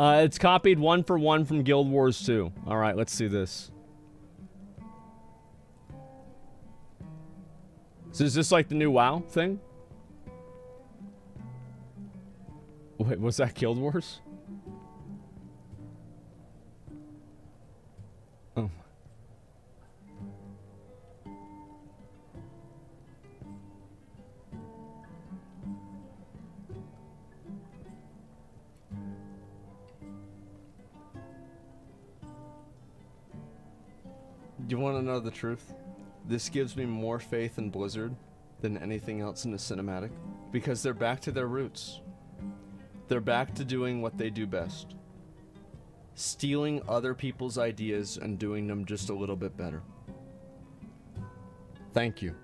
Uh, it's copied one for one from Guild Wars 2. All right, let's see this. So is this like the new WoW thing? Wait, was that Guild Wars? You want to know the truth? This gives me more faith in Blizzard than anything else in the cinematic because they're back to their roots. They're back to doing what they do best stealing other people's ideas and doing them just a little bit better. Thank you.